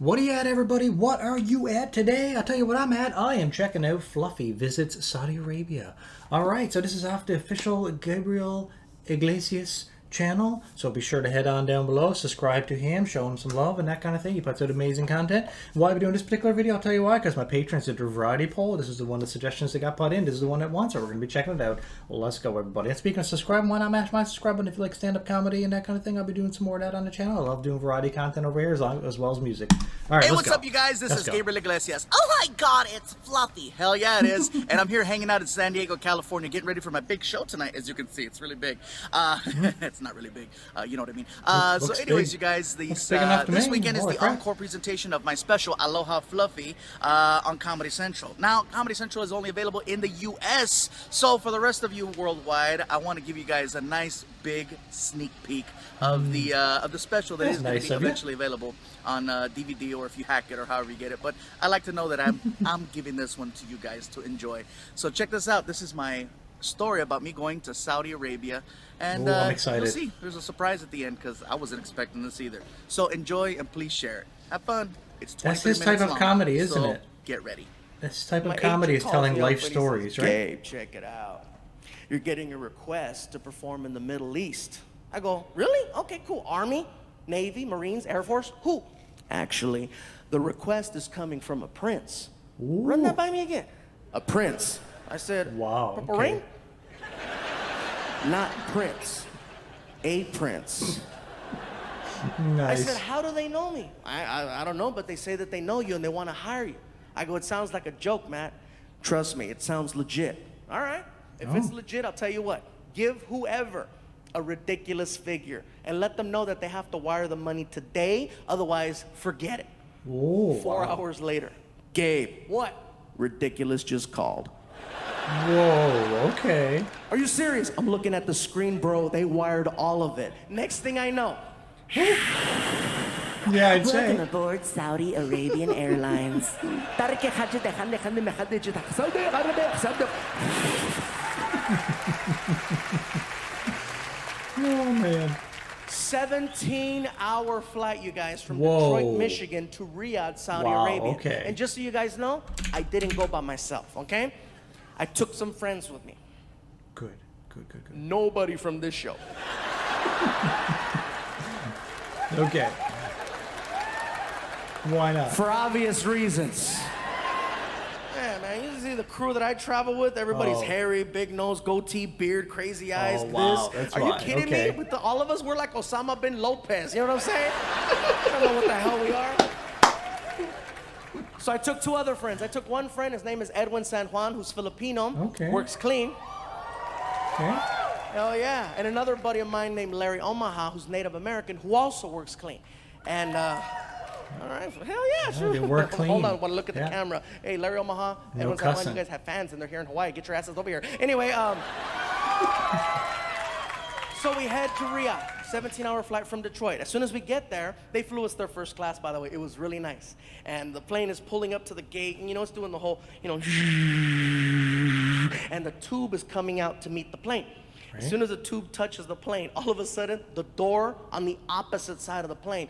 What are you at, everybody? What are you at today? I'll tell you what I'm at. I am checking out Fluffy Visits Saudi Arabia. All right, so this is the official Gabriel Iglesias channel. So be sure to head on down below, subscribe to him, show him some love and that kind of thing. He puts out amazing content. Why are we doing this particular video? I'll tell you why. Because my patrons did a variety poll. This is the one the suggestions that got put in. This is the one that wants it. We're going to be checking it out. Well, let's go, everybody. And speaking of subscribing, why not mash my subscribe button if you like stand-up comedy and that kind of thing? I'll be doing some more of that on the channel. I love doing variety content over here as, long, as well as music. All right, Hey, what's go. up, you guys? This Let's is go. Gabriel Iglesias. Oh my God, it's fluffy. Hell yeah, it is. and I'm here hanging out in San Diego, California, getting ready for my big show tonight. As you can see, it's really big. Uh, it's not really big. Uh, you know what I mean. Uh, so, anyways, big. you guys, these, uh, this weekend is the crap. encore presentation of my special Aloha Fluffy uh, on Comedy Central. Now, Comedy Central is only available in the U.S. So for the rest of you worldwide, I want to give you guys a nice big sneak peek of the uh, of the special that That's is going nice to be of you. eventually available on uh, DVD or if you hack it or however you get it. But I like to know that I'm I'm giving this one to you guys to enjoy. So check this out. This is my story about me going to Saudi Arabia, and Ooh, I'm uh, excited. you'll see. There's a surprise at the end because I wasn't expecting this either. So enjoy and please share it. Have fun. It's That's his type of comedy, isn't so it? Get ready. This type My of comedy is telling life stories, says, right? Gabe, check it out. You're getting a request to perform in the Middle East. I go, really? Okay, cool. Army, Navy, Marines, Air Force? Who? Actually, the request is coming from a prince. Run that by me again. A prince. I said, Wow, Purple okay. Rain? Not prince. A prince. Nice. I said, how do they know me? I, I, I don't know, but they say that they know you and they want to hire you. I go, it sounds like a joke, Matt. Trust me, it sounds legit. All right. If it's Oh. legit, I'll tell you what. Give whoever a ridiculous figure and let them know that they have to wire the money today, otherwise, forget it. Whoa, Four wow. hours later, Gabe, what? Ridiculous just called. Whoa, okay. Are you serious? I'm looking at the screen, bro. They wired all of it. Next thing I know, Yeah, I'd Welcome say. aboard Saudi Arabian Airlines. Oh, man. 17 hour flight, you guys, from Whoa. Detroit, Michigan to Riyadh, Saudi Wow, Arabia. okay. And just so you guys know, I didn't go by myself, okay? I took some friends with me. Good, good, good, good. Nobody from this show. Okay. Why not? For obvious reasons. Yeah, man, you see the crew that I travel with, everybody's Oh. hairy, big nose, goatee, beard, crazy oh, eyes, Oh, wow, this. that's Are why, you kidding okay. me? With the, all of us, we're like Osama bin Lopez, you know what I'm saying? I don't know what the hell we are. So I took two other friends. I took one friend, his name is Edwin San Juan, who's Filipino, Okay. works clean. Okay. Hell yeah. And another buddy of mine named Larry Omaha, who's Native American, who also works clean. And, uh, all right, hell yeah, sure. they work clean. Hold on, want to look at Yeah. the camera. Hey, Larry Omaha, No everyone's San Juan, you guys have fans and they're here in Hawaii. Get your asses over here. Anyway, um, so we head to Riyadh. 17 hour flight from Detroit. As soon as we get there, they flew us their first class, by the way. It was really nice. And the plane is pulling up to the gate, and you know, it's doing the whole, you know, and the tube is coming out to meet the plane. As soon as the tube touches the plane, all of a sudden, the door on the opposite side of the plane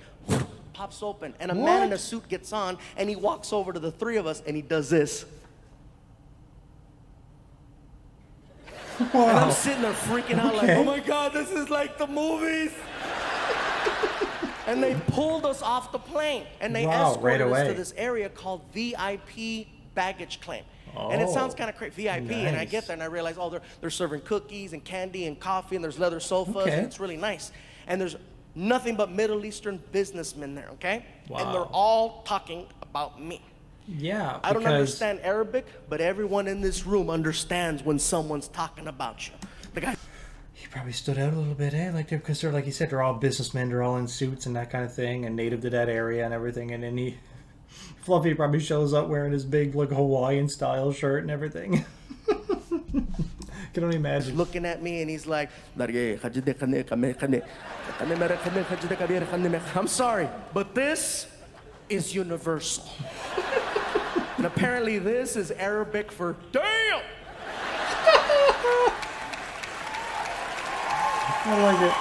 pops open, and a man in a suit gets on, and he walks over to the three of us, and he does this. And I'm sitting there freaking out like, oh my God, this is like the movies. and they pulled us off the plane and they Wow, escorted right us to this area called VIP baggage claim. And it Oh, sounds kind of crazy, VIP, and I get there and I realize, oh, they're, they're serving cookies and candy and coffee and there's leather sofas Okay. and it's really nice. And there's nothing but Middle Eastern businessmen there, okay? And they're all talking about me. Yeah. I don't understand Arabic, but everyone in this room understands when someone's talking about you. The guy He probably stood out a little bit, eh? Like, because they're like you said, they're all businessmen, they're all in suits and that kind of thing, and native to that area and everything. And then he, Fluffy probably shows up wearing his big, like Hawaiian style shirt and everything. Can only imagine. looking at me and he's like, I'm sorry, but this is universal. and apparently this is Arabic for damn. I like it.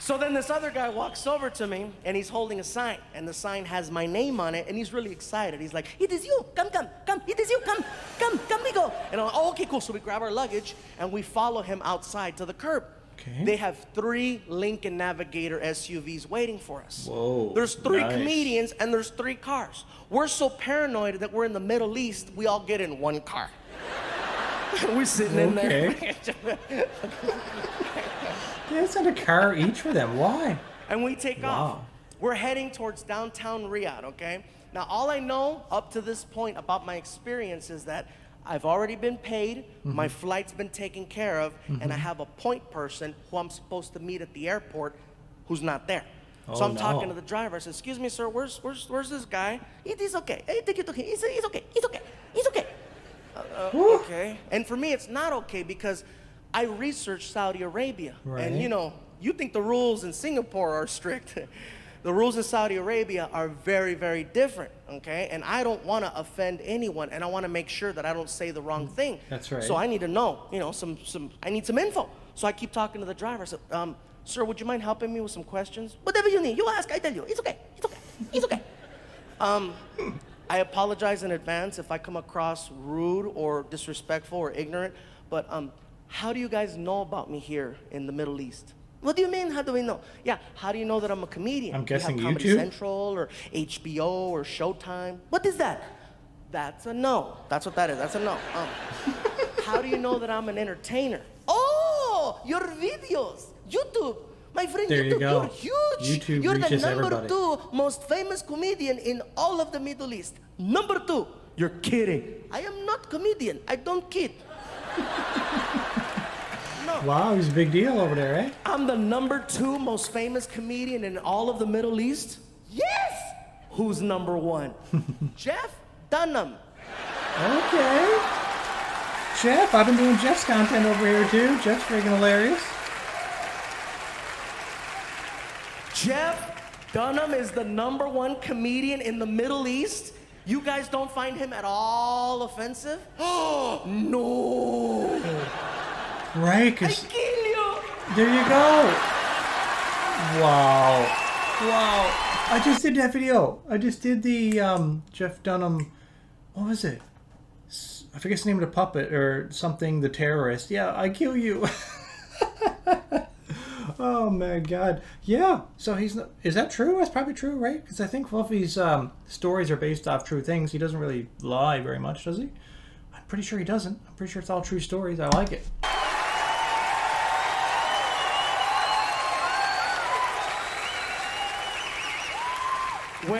So then this other guy walks over to me and he's holding a sign, and the sign has my name on it, and he's really excited. He's like, "It is you! Come, come, come! It is you! Come, come, come, we go!" And I'm like, "Oh, okay, cool." So we grab our luggage and we follow him outside to the curb. Okay. They have three Lincoln Navigator SUVs waiting for us. Whoa, There's three nice. comedians and there's three cars. We're so paranoid that we're in the Middle East, we all get in one car. we're sitting in there. Yeah, it's not a car each for them. Why? and we take off. We're heading towards downtown Riyadh, okay? Now, all I know up to this point about my experience is that I've already been paid, Mm-hmm. my flight's been taken care of, and I mm-hmm. have a point person who I'm supposed to meet at the airport who's not there. so Oh, I'm talking to the driver. I said, "Excuse me, sir, where's where's where's this guy? It is okay. Hey, take it to him. It's, it's okay. It's okay. It's okay." Whew. Uh, uh, okay. And for me, it's not okay because I researched Saudi Arabia. Right. And you know, you think the rules in Singapore are strict. the rules in Saudi Arabia are very, very different. Okay. And I don't want to offend anyone and I want to make sure that I don't say the wrong thing. That's right. So I need to know, you know, some, some, I need some info. So I keep talking to the driver. I said, um, sir, would you mind helping me with some questions? Whatever you need, you ask, I tell you. It's okay. It's okay. It's okay. Um, I apologize in advance if I come across rude or disrespectful or ignorant, but um, how do you guys know about me here in the Middle East? What do you mean, how do we know? Yeah, how do you know that I'm a comedian? I'm Do you have guessing Comedy YouTube? Central or HBO or Showtime. What is that? That's a no. That's what that is. That's a no. Um, how do you know that I'm an entertainer? Oh, your videos, YouTube. My friend, There you YouTube, go. you're huge. YouTube you're the number everybody. two most famous comedian in all of the Middle East. Number two. You're kidding. I am not comedian. I don't kid. no. Wow, he's a big deal over there, eh? I'm the number two most famous comedian in all of the Middle East? Yes! Who's number one? Jeff Dunham. Okay. Jeff, I've been doing Jeff's content over here too. Jeff's freaking hilarious. Jeff Dunham is the number one comedian in the Middle East. You guys don't find him at all offensive? Oh, no. Right, I because kill you. there you go. Wow. Wow. I just did that video. I just did the um, Jeff Dunham. What was it? I forget the name of the puppet or something. The terrorist. Yeah, I kill you. oh my god. Yeah. So he's not. Is that true? That's probably true, right? Because I think Fluffy's um, stories are based off true things. He doesn't really lie very much, does he? I'm pretty sure he doesn't. I'm pretty sure it's all true stories. I like it.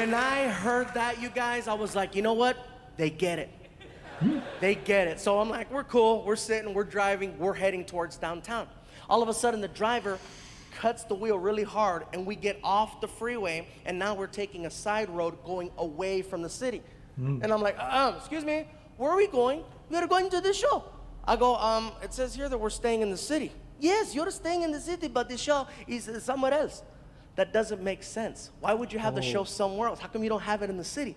When I heard that, you guys, I was like, you know what? They get it. They get it. So I'm like, we're cool. We're sitting, we're driving, we're heading towards downtown. All of a sudden, the driver cuts the wheel really hard, and we get off the freeway, and now we're taking a side road going away from the city. And I'm like, um, excuse me, where are we going? We are going to the show. I go, um, it says here that we're staying in the city. Yes, you're staying in the city, but the show is somewhere else. That doesn't make sense. Why would you have the show somewhere else? How come you don't have it in the city?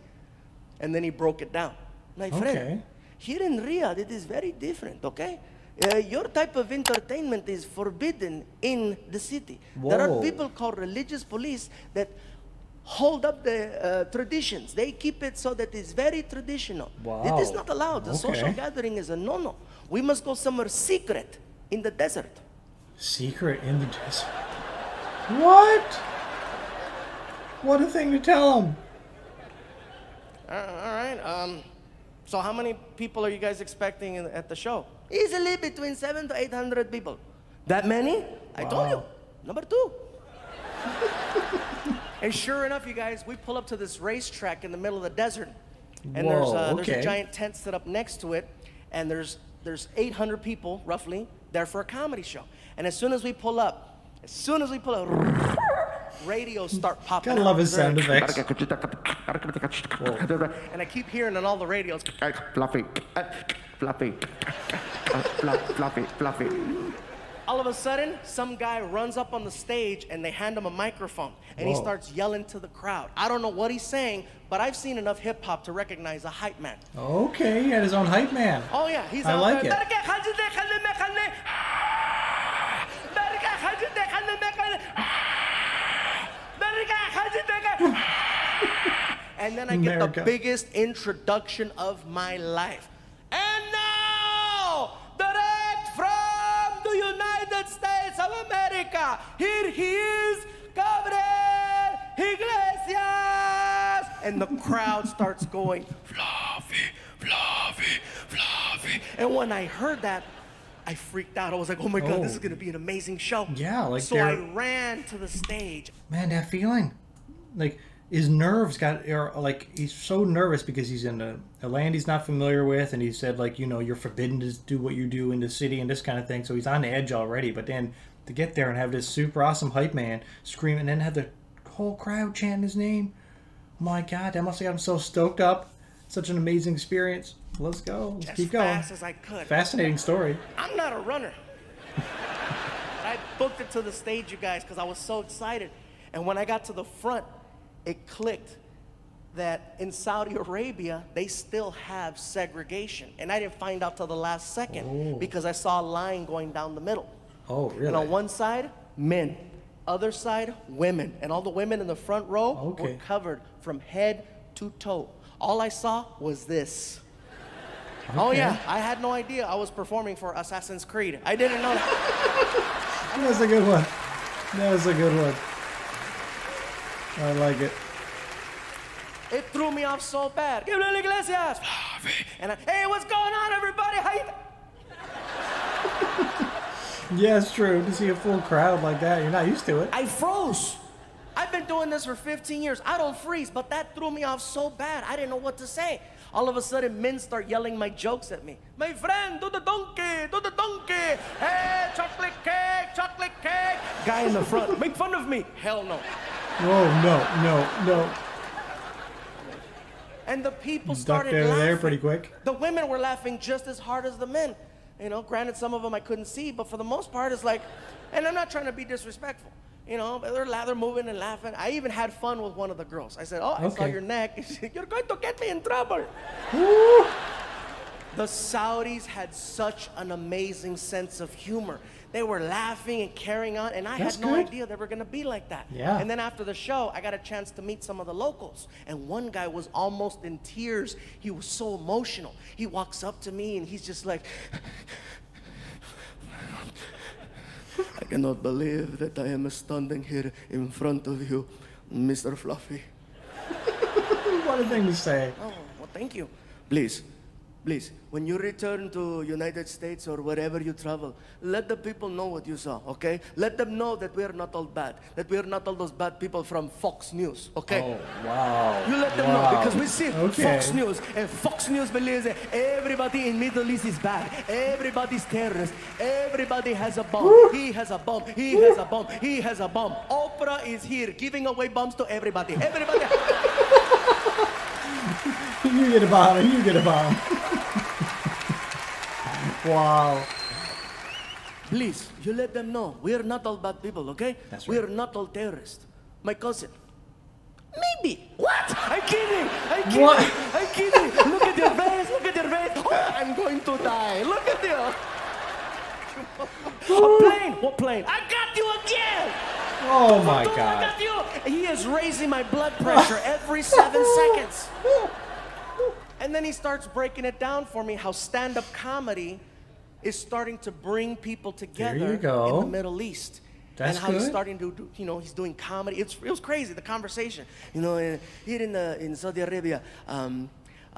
And then he broke it down. My friend, Okay. here in Riyadh, it is very different, okay? Uh, your type of entertainment is forbidden in the city. There are people called religious police that hold up the uh, traditions. They keep it so that it's very traditional. It is not allowed. The social gathering is a no-no. We must go somewhere secret in the desert. Secret in the desert. What? What a thing to tell him. Uh, all right. Um, so how many people are you guys expecting in, at the show? Easily between seven to eight hundred people. That many? I told you. Number two. and sure enough, you guys, we pull up to this racetrack in the middle of the desert, and there's Whoa, uh, there's a giant tent set up next to it, and there's there's 800 people roughly there for a comedy show. And as soon as we pull up, as soon as we pull up, radios start popping. Gotta love his They're- sound effects. and I keep hearing on all the radios. Fluffy, fluffy, fluff, fluffy, fluffy. All of a sudden, some guy runs up on the stage and they hand him a microphone and he starts yelling to the crowd. I don't know what he's saying, but I've seen enough hip hop to recognize a hype man. Okay, he had his own hype man. Oh yeah, he's I out like there. it. And then I get America. the biggest introduction of my life. And now, direct from the United States of America, here he is, Gabriel Iglesias. And the crowd starts going, Fluffy, Fluffy, Fluffy. And when I heard that, I freaked out. I was like, oh my God, this Oh. is going to be an amazing show. Yeah, like So I they're- ran to the stage. Man, that feeling. Like his nerves got are like he's so nervous because he's in a, a land he's not familiar with, and he said like you know you're forbidden to do what you do in the city and this kind of thing. So he's on the edge already. But then to get there and have this super awesome hype man scream, and then have the whole crowd chanting his name. My God, that must have got him so stoked up. Such an amazing experience. Let's go. Let's keep going. fast as I could. Fascinating story. I'm not a runner. I booked it to the stage, you guys, because I was so excited. And when I got to the front, it clicked that in Saudi Arabia, they still have segregation. And I didn't find out till the last second oh. because I saw a line going down the middle. Oh, really? And on one side, men. Other side, women. And all the women in the front row were covered from head to toe. All I saw was this. Oh yeah, I had no idea I was performing for Assassin's Creed. I didn't know that. That's a good one. That was a good one. I like it. It threw me off so bad. Gabriel Iglesias. And I, hey, what's going on, everybody? How you? Yeah, it's true. To see a full crowd like that, you're not used to it. I froze. I've been doing this for 15 years. I don't freeze, but that threw me off so bad. I didn't know what to say. All of a sudden, men start yelling my jokes at me. My friend, do the donkey, do the donkey. Hey, chocolate cake, chocolate cake. Guy in the front, make fun of me. Hell no. Whoa, no, no, no. And the people started of laughing. there pretty quick. The women were laughing just as hard as the men. You know, granted, some of them I couldn't see, but for the most part, it's like, and I'm not trying to be disrespectful. You know, but they're, la- they're moving and laughing. I even had fun with one of the girls. I said, "Oh, I saw your neck. You're going to get me in trouble." The Saudis had such an amazing sense of humor. They were laughing and carrying on, and I That's had no good. idea they were gonna be like that. Yeah. And then after the show, I got a chance to meet some of the locals, and one guy was almost in tears. He was so emotional. He walks up to me and he's just like, I cannot believe that I am standing here in front of you, Mr. Fluffy. What a thing to say. Oh, well, thank you. Please, please, when you return to United States or wherever you travel, let the people know what you saw, okay? Let them know that we are not all bad, that we are not all those bad people from Fox News, okay? Oh, wow. You let them Wow. know because we see Okay. Fox News and Fox News believes that everybody in Middle East is bad. Everybody's terrorist. Everybody has a bomb. He has a bomb. He has a bomb. He has a bomb. Oprah is here giving away bombs to everybody. Everybody. You get a bomb, you get a bomb. Wow. Please, you let them know we are not all bad people, okay? That's We are not all terrorists. My cousin. Maybe. What? I'm kidding. I'm kidding. What? I'm kidding. Look at your face. Look at your face. Oh, I'm going to die. Look at you. A plane. What plane? I got you again. Oh my Dude, I god. got you. He is raising my blood pressure every seven seconds. And then he starts breaking it down for me how stand-up comedy is starting to bring people together in the Middle East. That's and how he's starting to do, you know, he's doing comedy. It's, it was crazy, the conversation. You know, in, here in, uh, in Saudi Arabia, um,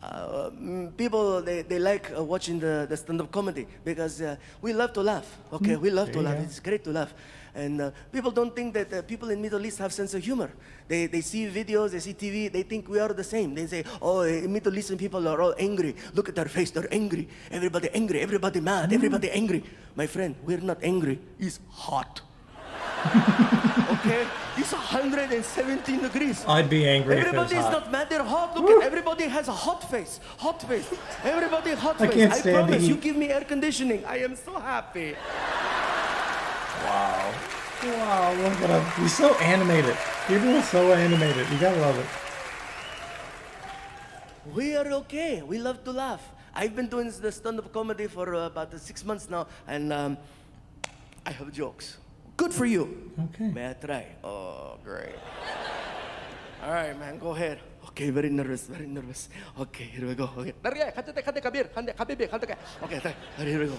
uh, mm, people, they, they like uh, watching the, the stand-up comedy because uh, we love to laugh, okay? We love to. There you laugh. go. It's great to laugh. And uh, people don't think that uh, people in Middle East have sense of humor. They, they see videos, they see TV, they think we are the same. They say, oh, Middle Eastern people are all angry. Look at their face, they're angry. Everybody angry, everybody mad, everybody angry. My friend, we're not angry, it's hot. okay? It's 117 degrees. I'd be angry if it was Everybody's hot. not mad, they're hot. Look at everybody has a hot face. Hot face. Everybody hot I face. can't I promise you give me air conditioning. I am so happy. Wow. Wow, look at him. He's so animated. Gabriel's so animated. You gotta love it. We are okay. We love to laugh. I've been doing the stand-up comedy for uh, about six months now, and um, I have jokes. Good for you. Okay. May I try? Oh, great. All right, man, go ahead. Okay, very nervous, very nervous. Okay, here we go. Okay. Dari, kante, kante, kabir, kante, kabir, kante, kante. Okay, here we go.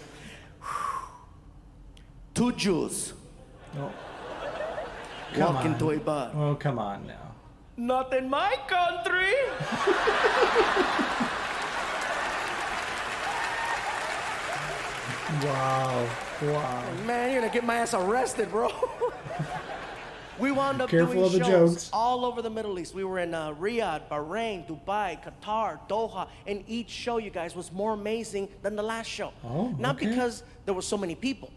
Two Jews Oh. Come walk on. into a bar. Oh, come on now. Not in my country. Wow. Wow. Man, you're gonna get my ass arrested, bro. we wound up Careful doing shows jokes. all over the Middle East. We were in uh, Riyadh, Bahrain, Dubai, Qatar, Doha, and each show, you guys, was more amazing than the last show. Oh, Not okay. because there were so many people,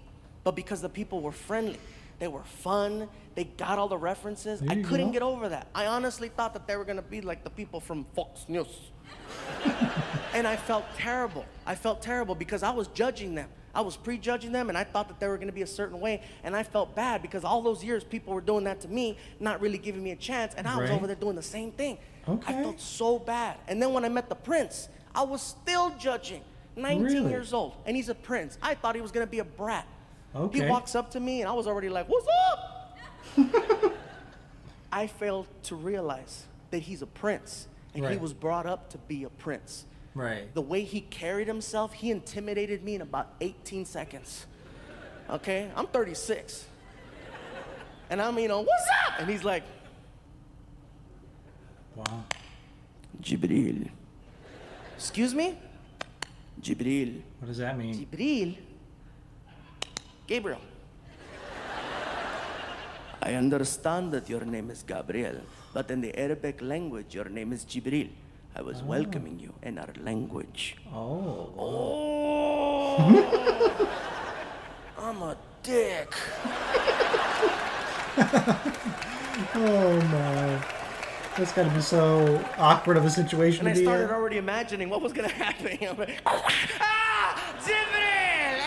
but because the people were friendly. They were fun. They got all the references. I couldn't go. get over that. I honestly thought that they were gonna be like the people from Fox News. and I felt terrible. I felt terrible because I was judging them. I was prejudging them, and I thought that they were going to be a certain way. And I felt bad because all those years people were doing that to me, not really giving me a chance, and I was Right. over there doing the same thing. Okay. I felt so bad. And then when I met the prince, I was still judging. 19 Really? years old, and he's a prince. I thought he was going to be a brat. Okay. He walks up to me, and I was already like, "What's up?" I failed to realize that he's a prince, and he was brought up to be a prince. Right. The way he carried himself, he intimidated me in about 18 seconds. Okay? I'm 36. And I'm, you know, what's up? And he's like, Wow. Jibril. Excuse me? Jibril. What does that mean? Jibril? Gabriel. I understand that your name is Gabriel, but in the Arabic language, your name is Jibril. I was welcoming you in our language. Oh. Oh, I'm a dick. Oh my. That's got to be so awkward of a situation And I started in. already imagining what was gonna happen. I'm like, ah, Jibril!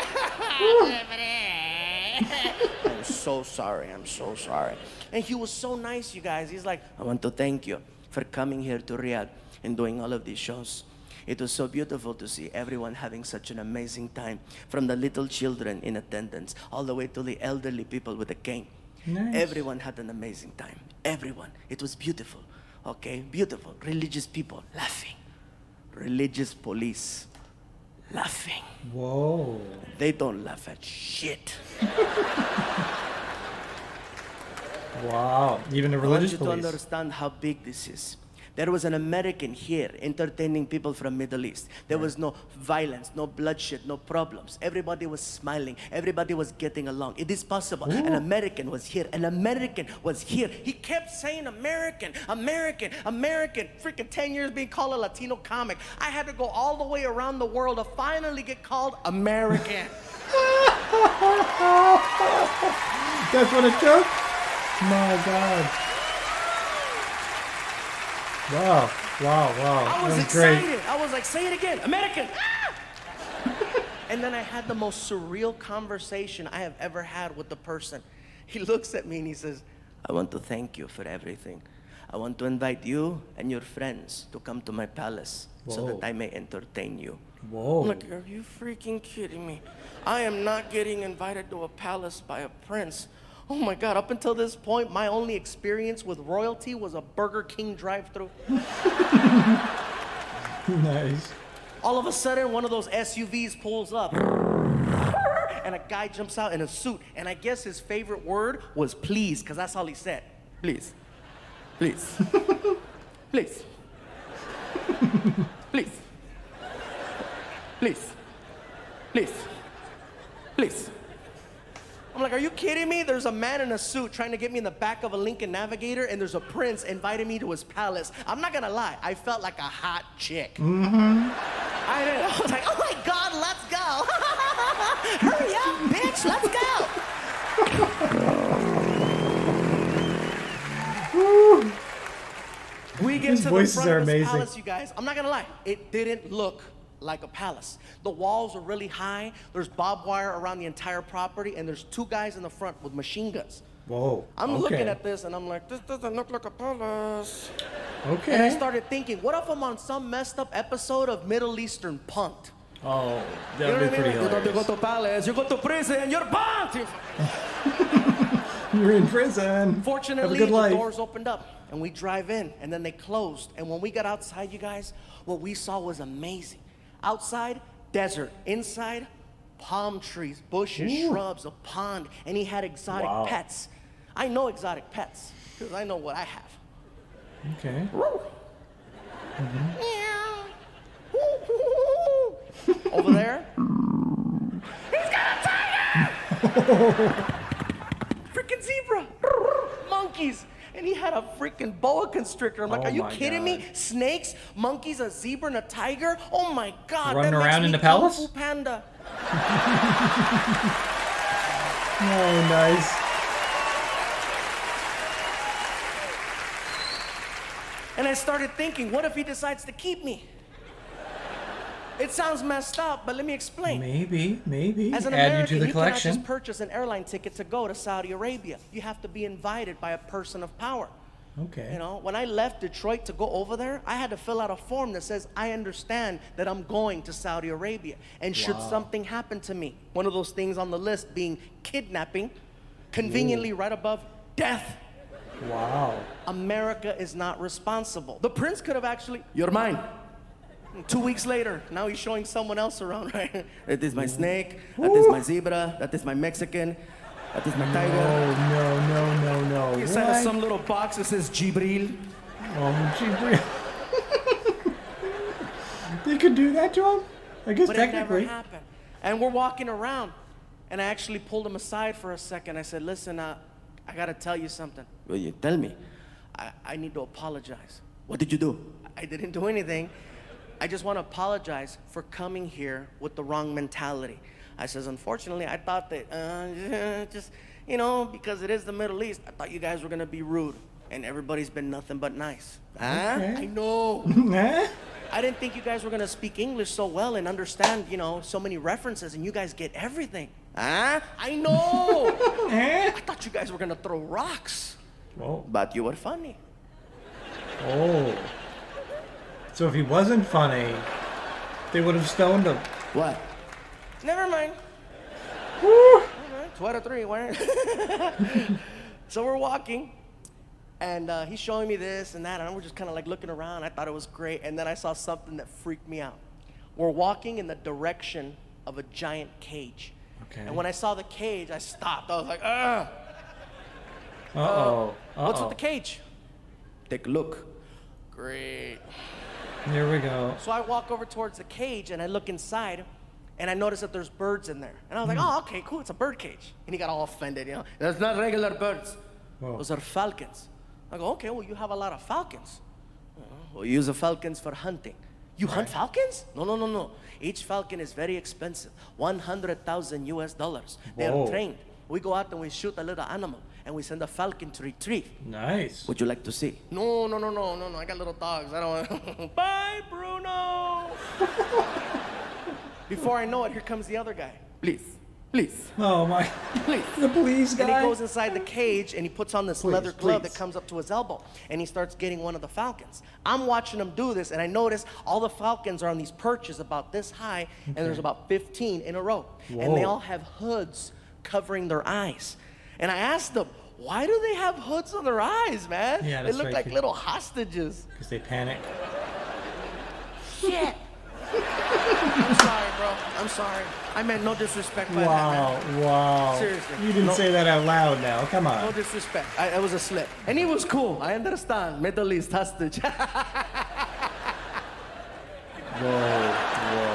I'm so sorry. I'm so sorry. And he was so nice, you guys. He's like, I want to thank you for coming here to Riyadh and doing all of these shows. It was so beautiful to see everyone having such an amazing time, from the little children in attendance all the way to the elderly people with a cane. Nice. Everyone had an amazing time. Everyone. It was beautiful. Okay? Beautiful. Religious people laughing. Religious police laughing. Whoa. They don't laugh at shit. Wow. Even the I want religious you to police. understand how big this is. There was an American here entertaining people from Middle East. There was no violence, no bloodshed, no problems. Everybody was smiling. Everybody was getting along. It is possible. An American was here. An American was here. He kept saying American, American, American. Freaking 10 years being called a Latino comic. I had to go all the way around the world to finally get called American. That's what it took? My God. Wow. Wow, wow. I was was excited. great. I was like, say it again, American. Ah! and then I had the most surreal conversation I have ever had with the person. He looks at me and he says, I want to thank you for everything. I want to invite you and your friends to come to my palace so that I may entertain you. Whoa. I'm like, are you freaking kidding me? I am not getting invited to a palace by a prince. Oh my God, up until this point, my only experience with royalty was a Burger King drive through. nice. All of a sudden, one of those SUVs pulls up. And a guy jumps out in a suit. And I guess his favorite word was please, because that's all he said. Please. Please. Please. Please. Please. Please. Please. I'm like, are you kidding me? There's a man in a suit trying to get me in the back of a Lincoln Navigator, and there's a prince inviting me to his palace. I'm not gonna lie, I felt like a hot chick. Mm-hmm. I did. I was like, oh my God, let's go. Hurry up, bitch, let's go. we get His to the front are amazing. palace, you guys. I'm not gonna lie, it didn't look like a palace. The walls are really high. There's barbed wire around the entire property, and there's two guys in the front with machine guns. Whoa. I'm okay. looking at this and I'm like, this doesn't look like a palace. Okay. And I started thinking, what if I'm on some messed up episode of Middle Eastern Punked? Oh, You that know would be I pretty mean? You don't go to palace, you go to prison, you're punked. You're in prison. Fortunately, Have a good the doors opened up and we drive in and then they closed. And when we got outside, you guys, what we saw was amazing. Outside, desert. Inside, palm trees, bushes, Ooh. shrubs, a pond. And he had exotic Wow. pets. I know exotic pets because I know what I have. Okay. Mm-hmm. Meow. Over there. He's got a tiger! freaking zebra! Monkeys! And he had a freaking boa constrictor. I'm like, Oh are you kidding me? Snakes, monkeys, a zebra, and a tiger? Oh my god! Running around in the palace? Panda. Oh, nice. And I started thinking, what if he decides to keep me? It sounds messed up, but let me explain. Maybe, maybe. As an Add American, you to the you cannot collection. just purchase an airline ticket to go to Saudi Arabia. You have to be invited by a person of power. Okay. You know, when I left Detroit to go over there, I had to fill out a form that says I understand that I'm going to Saudi Arabia. And should something happen to me, one of those things on the list being kidnapping, conveniently right above death. Wow. America is not responsible. The prince could have actually, you're mine. Two weeks later, now he's showing someone else around, right? That is my snake, that is my zebra, that is my Mexican, that is my tiger. Oh, no, no, no, no. Inside of What? some little box that says Jibril. Oh, Bri- they could do that to him? I guess But it never happened. And we're walking around, and I actually pulled him aside for a second. I said, listen, uh, I gotta tell you something. Will you tell me? I, I need to apologize. What did you do? I didn't do anything. I just want to apologize for coming here with the wrong mentality. I says, unfortunately, I thought that, uh, just, you know, because it is the Middle East, I thought you guys were gonna be rude. And everybody's been nothing but nice. Huh? Okay. I know. I didn't think you guys were gonna speak English so well and understand, you know, so many references, and you guys get everything. Huh? I know. I thought you guys were gonna throw rocks, Oh. but you were funny. Oh. So if he wasn't funny, they would have stoned him. What? Never mind. Woo. All right, Two out of three. Where? so we're walking, and uh, he's showing me this and that, and we're just kind of like looking around. I thought it was great, and then I saw something that freaked me out. We're walking in the direction of a giant cage. Okay. And when I saw the cage, I stopped. I was like, ah. Uh-oh. What's Uh-oh. with the cage? Take a look. Great. Here we go. So I walk over towards the cage and I look inside and I notice that there's birds in there. And I was like, oh, okay, cool, it's a bird cage. And he got all offended, you know. That's not regular birds. Whoa. Those are falcons. I go, okay, well, you have a lot of falcons. "Uh, Well, use the falcons for hunting. You hunt falcons? No, no, no, no. Each falcon is very expensive 100,000 US dollars. They're trained. We go out and we shoot a little animal and we send a falcon to retrieve. Nice. Would you like to see? No, no, no, no, no, no. I got little dogs. I don't want. Bye, Bruno. Before I know it, here comes the other guy. Please, please, Oh my. please. The police guy. And he goes inside the cage and he puts on this leather glove please. that comes up to his elbow and he starts getting one of the falcons. I'm watching him do this and I notice all the falcons are on these perches about this high and there's about 15 in a row. And they all have hoods covering their eyes. And I asked them, why do they have hoods on their eyes, man? Yeah, they look right, like Pete. little hostages. Because they panic. Shit. I'm sorry, bro. I'm sorry. I meant no disrespect by that, Wow, wow. Seriously. You didn't No- say that out loud now. Come on. No disrespect. I, it was a slip. And he was cool. I understand. Middle East hostage. Whoa, whoa, whoa.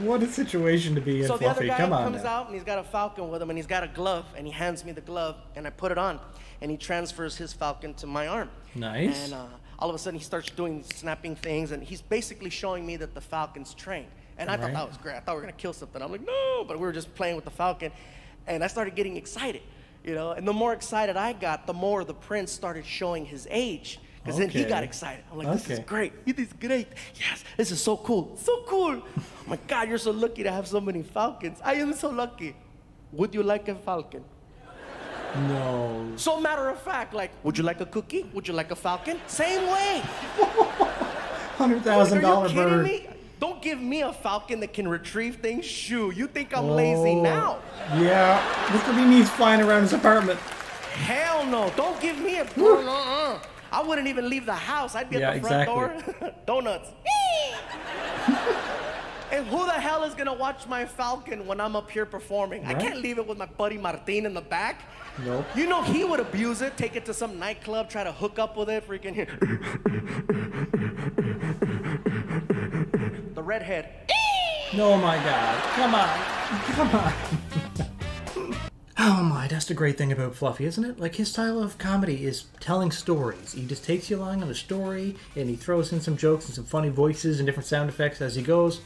What a situation to be in, so the other guy Come on comes now. out and he's got a falcon with him and he's got a glove and he hands me the glove and I put it on and he transfers his falcon to my arm. Nice. And uh, all of a sudden he starts doing snapping things and he's basically showing me that the falcon's trained. And I thought that was great. I thought we were gonna kill something. I'm like, no, but we were just playing with the falcon, and I started getting excited, you know. And the more excited I got, the more the prince started showing his age. Because then he got excited. I'm like, this is Okay. great. It is great. Yes, this is so cool. So cool. oh my God, you're so lucky to have so many falcons. I am so lucky. Would you like a falcon? No. So matter of fact, like, would you like a cookie? Would you like a falcon? Same way. Hundred thousand dollar bird. Are you kidding bird. me? Don't give me a falcon that can retrieve things. Shoo, you think I'm oh. lazy Oh, now? Yeah. He needs flying around his apartment. Hell no. Don't give me a. I wouldn't even leave the house. I'd be Yeah, at the front door. Donuts. and who the hell is gonna watch my falcon when I'm up here performing? I can't leave it with my buddy Martin in the back. Nope. You know he would abuse it, take it to some nightclub, try to hook up with it, freaking here. the redhead. Oh my god. Come on. Come on. Oh my, that's the great thing about Fluffy, isn't it? Like his style of comedy is telling stories. He just takes you along on a story and he throws in some jokes and some funny voices and different sound effects as he goes.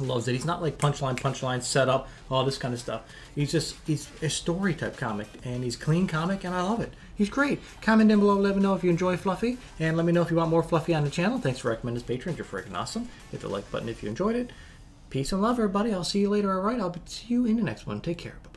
Loves it. He's not like punchline, punchline, setup, all this kind of stuff. He's just he's a story type comic and he's clean comic and I love it. He's great. Comment down below, let me know if you enjoy Fluffy, and let me know if you want more Fluffy on the channel. Thanks for recommending this patrons. You're freaking awesome. Hit the like button if you enjoyed it. Peace and love, everybody. I'll see you later. All right, I'll see you in the next one. Take care. Bye.